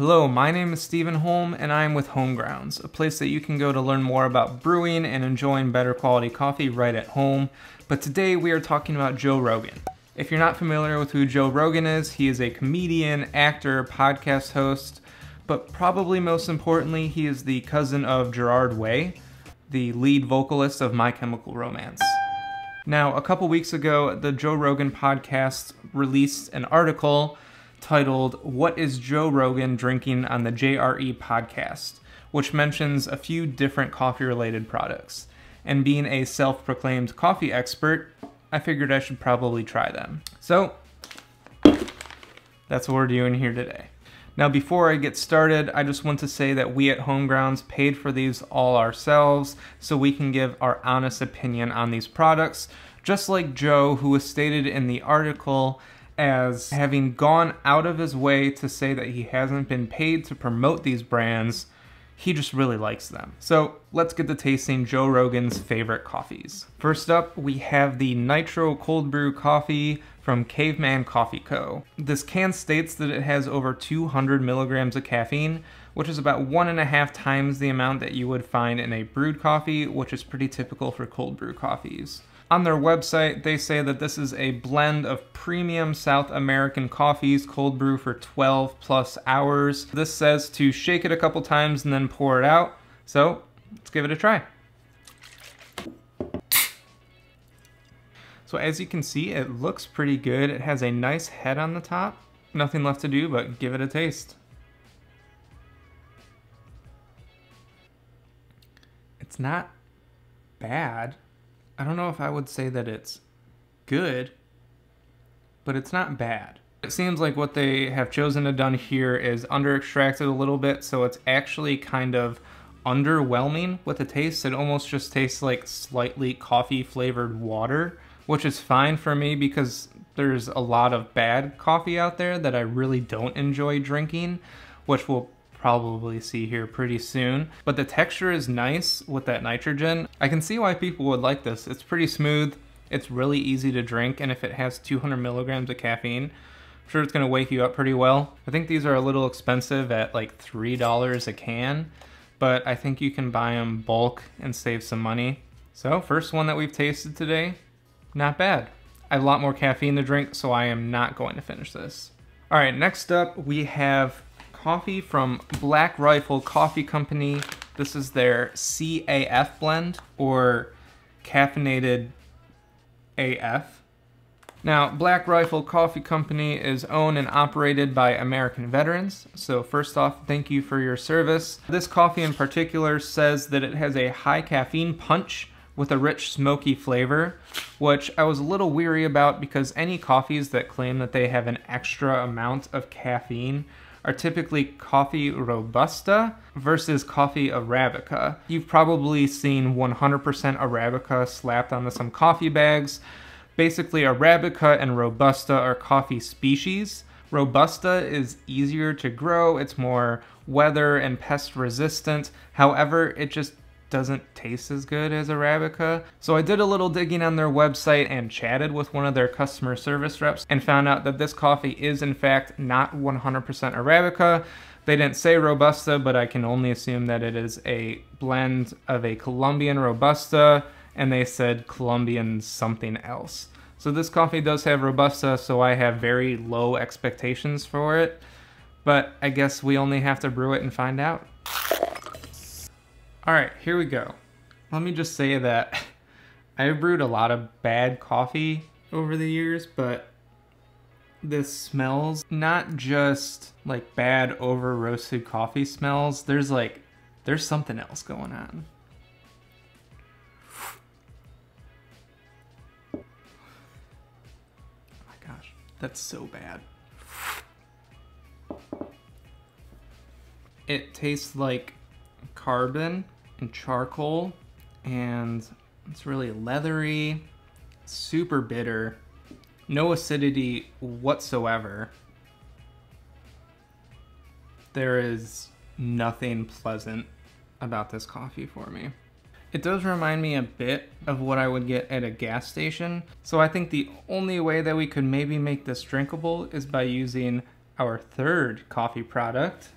Hello, my name is Steven Holm and I am with Homegrounds, a place that you can go to learn more about brewing and enjoying better quality coffee right at home. But today we are talking about Joe Rogan. If you're not familiar with who Joe Rogan is, he is a comedian, actor, podcast host, but probably most importantly, he is the cousin of Gerard Way, the lead vocalist of My Chemical Romance. Now, a couple weeks ago, the Joe Rogan podcast released an article titled What is Joe Rogan Drinking on the JRE Podcast, which mentions a few different coffee related products. And being a self proclaimed coffee expert, I figured I should probably try them. So, that's what we're doing here today. Now, before I get started, I just want to say that we at Homegrounds paid for these all ourselves so we can give our honest opinion on these products, just like Joe, who was stated in the article as having gone out of his way to say that he hasn't been paid to promote these brands. He just really likes them. So let's get to tasting Joe Rogan's favorite coffees. First up, we have the Nitro Cold Brew Coffee from Caveman Coffee Co. This can states that it has over 200 milligrams of caffeine, which is about one and a half times the amount that you would find in a brewed coffee, which is pretty typical for cold brew coffees. On their website, they say that this is a blend of premium South American coffees cold brew for 12 plus hours. This says to shake it a couple times and then pour it out. So let's give it a try. So as you can see, it looks pretty good. It has a nice head on the top. Nothing left to do but give it a taste. It's not bad. I don't know if I would say that it's good, but it's not bad. It seems like what they have chosen to done here is under extracted a little bit, so it's actually kind of underwhelming with the taste. It almost just tastes like slightly coffee flavored water, which is fine for me because there's a lot of bad coffee out there that I really don't enjoy drinking, which will probably see here pretty soon. But the texture is nice with that nitrogen. I can see why people would like this. It's pretty smooth, it's really easy to drink, and if it has 200 milligrams of caffeine, I'm sure it's gonna wake you up pretty well. I think these are a little expensive at like $3 a can, but I think you can buy them bulk and save some money. So first one that we've tasted today, not bad. I have a lot more caffeine to drink, so I am not going to finish this. All right, next up we have coffee from Black Rifle Coffee Company. This is their CAF blend or caffeinated AF. Now, Black Rifle Coffee Company is owned and operated by American veterans. So first off, thank you for your service. This coffee in particular says that it has a high caffeine punch with a rich smoky flavor, which I was a little weary about because any coffees that claim that they have an extra amount of caffeine are typically coffee robusta versus coffee arabica. You've probably seen 100% arabica slapped onto some coffee bags. Basically, arabica and robusta are coffee species. Robusta is easier to grow, it's more weather and pest resistant. However, it just doesn't taste as good as Arabica. So I did a little digging on their website and chatted with one of their customer service reps and found out that this coffee is in fact not 100% Arabica. They didn't say Robusta, but I can only assume that it is a blend of a Colombian Robusta and they said Colombian something else. So this coffee does have Robusta, so I have very low expectations for it. But I guess we only have to brew it and find out. All right, here we go. Let me just say that I've brewed a lot of bad coffee over the years, but this smells not just like bad over roasted coffee smells. There's like, there's something else going on. Oh my gosh, that's so bad. It tastes like carbon and charcoal and it's really leathery, super bitter, no acidity whatsoever. There is nothing pleasant about this coffee for me. It does remind me a bit of what I would get at a gas station, so I think the only way that we could maybe make this drinkable is by using our third coffee product,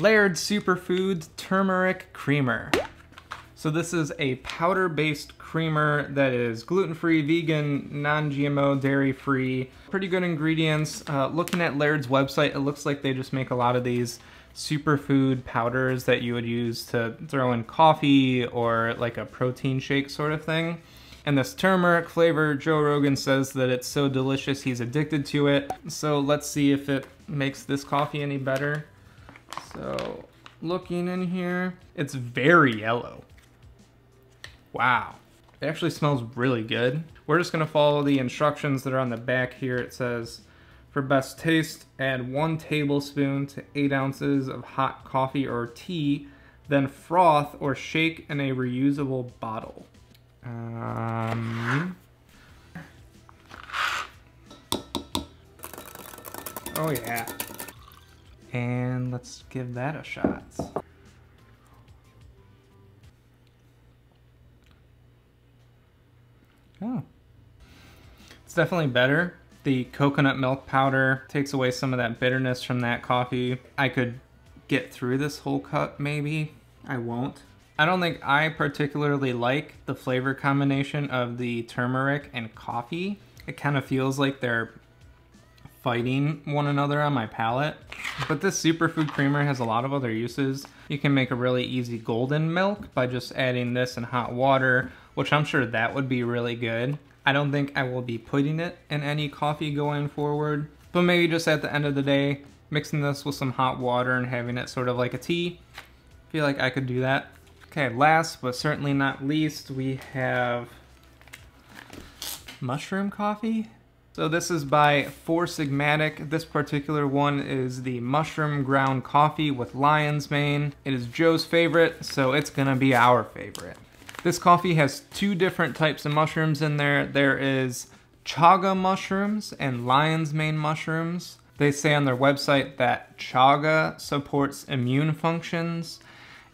Laird Superfoods Turmeric Creamer. So this is a powder-based creamer that is gluten-free, vegan, non-GMO, dairy-free. Pretty good ingredients. Uh, looking at Laird's website, it looks like they just make a lot of these superfood powders that you would use to throw in coffee or like a protein shake sort of thing. And this turmeric flavor, Joe Rogan says that it's so delicious he's addicted to it. So let's see if it makes this coffee any better. So looking in here, it's very yellow. Wow. It actually smells really good. We're just gonna follow the instructions that are on the back here. It says, for best taste, add one tablespoon to eight ounces of hot coffee or tea, then froth or shake in a reusable bottle. Um, oh yeah. And let's give that a shot. Oh. It's definitely better the coconut milk powder takes away some of that bitterness from that coffee. I could get through this whole cup maybe. I won't. I don't think I particularly like the flavor combination of the turmeric and coffee. It kind of feels like they're fighting one another on my palate. But this superfood creamer has a lot of other uses. You can make a really easy golden milk by just adding this in hot water, which I'm sure that would be really good. I don't think I will be putting it in any coffee going forward, but maybe just at the end of the day, mixing this with some hot water and having it sort of like a tea. I feel like I could do that. Okay, last but certainly not least, we have mushroom coffee. So this is by Four Sigmatic. This particular one is the mushroom ground coffee with lion's mane. It is Joe's favorite, so it's gonna be our favorite. This coffee has two different types of mushrooms in there. There is chaga mushrooms and lion's mane mushrooms. They say on their website that chaga supports immune functions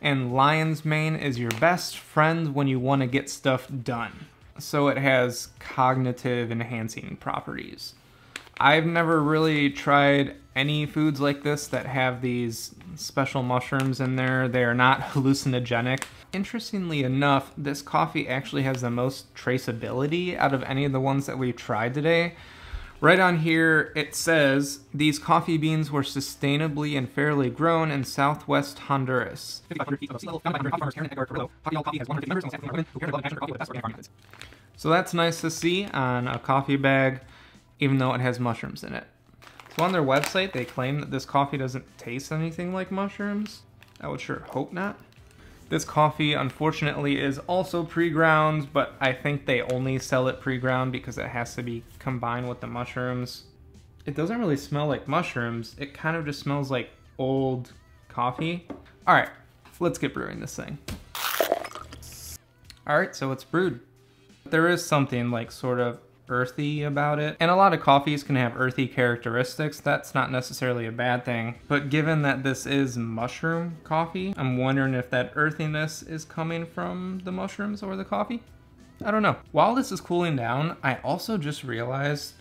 and lion's mane is your best friend when you want to get stuff done. So it has cognitive enhancing properties. I've never really tried any foods like this that have these special mushrooms in there. They are not hallucinogenic. Interestingly enough, this coffee actually has the most traceability out of any of the ones that we've tried today. Right on here, it says these coffee beans were sustainably and fairly grown in southwest Honduras. So that's nice to see on a coffee bag, even though it has mushrooms in it. So on their website, they claim that this coffee doesn't taste anything like mushrooms. I would sure hope not. This coffee, unfortunately, is also pre-ground, but I think they only sell it pre-ground because it has to be combined with the mushrooms. It doesn't really smell like mushrooms. It kind of just smells like old coffee. All right, let's get brewing this thing. All right, so it's brewed. There is something like sort of earthy about it. And a lot of coffees can have earthy characteristics. That's not necessarily a bad thing. But given that this is mushroom coffee, I'm wondering if that earthiness is coming from the mushrooms or the coffee. I don't know. While this is cooling down, I also just realized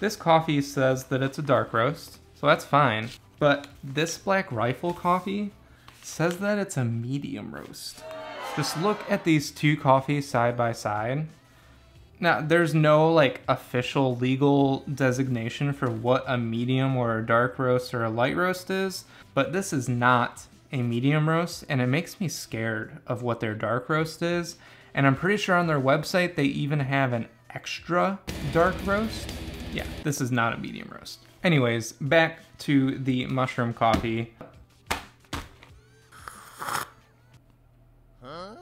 this coffee says that it's a dark roast, so that's fine. But this Black Rifle coffee says that it's a medium roast. Just look at these two coffees side by side now, there's no like official legal designation for what a medium or a dark roast or a light roast is, but this is not a medium roast and it makes me scared of what their dark roast is. And I'm pretty sure on their website they even have an extra dark roast. Yeah, this is not a medium roast. Anyways, back to the mushroom coffee. Huh?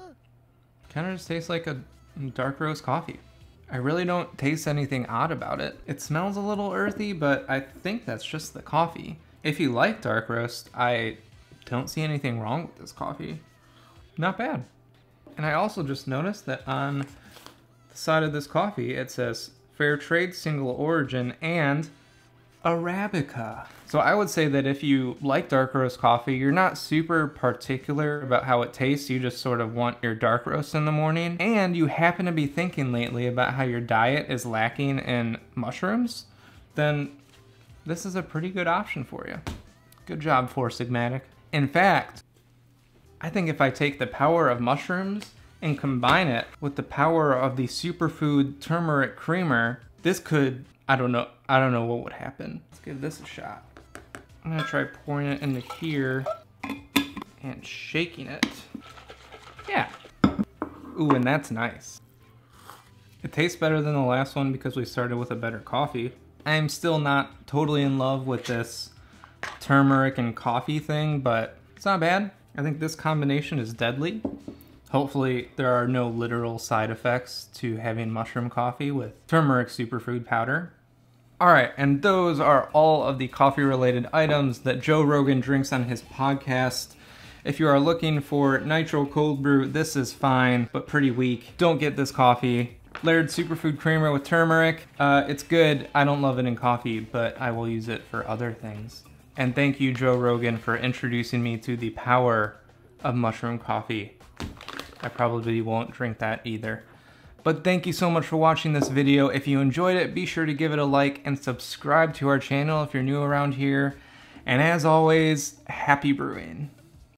Kind of just tastes like a dark roast coffee. I really don't taste anything odd about it. It smells a little earthy, but I think that's just the coffee. If you like dark roast, I don't see anything wrong with this coffee. Not bad. And I also just noticed that on the side of this coffee, it says fair trade single origin and Arabica. So I would say that if you like dark roast coffee, you're not super particular about how it tastes, you just sort of want your dark roast in the morning, and you happen to be thinking lately about how your diet is lacking in mushrooms, then this is a pretty good option for you. Good job, Four Sigmatic. In fact, I think if I take the power of mushrooms and combine it with the power of the superfood turmeric creamer, this could, I don't know, I don't know what would happen. Let's give this a shot. I'm gonna try pouring it into here and shaking it. Yeah. Ooh, and that's nice. It tastes better than the last one because we started with a better coffee. I'm still not totally in love with this turmeric and coffee thing, but it's not bad. I think this combination is deadly. Hopefully there are no literal side effects to having mushroom coffee with turmeric superfood powder. Alright, and those are all of the coffee related items that Joe Rogan drinks on his podcast. If you are looking for nitro cold brew, this is fine, but pretty weak. Don't get this coffee. Laird Superfood Creamer with turmeric. Uh, it's good. I don't love it in coffee, but I will use it for other things. And thank you, Joe Rogan, for introducing me to the power of mushroom coffee. I probably won't drink that either. But thank you so much for watching this video. If you enjoyed it, be sure to give it a like and subscribe to our channel if you're new around here. And as always, happy brewing.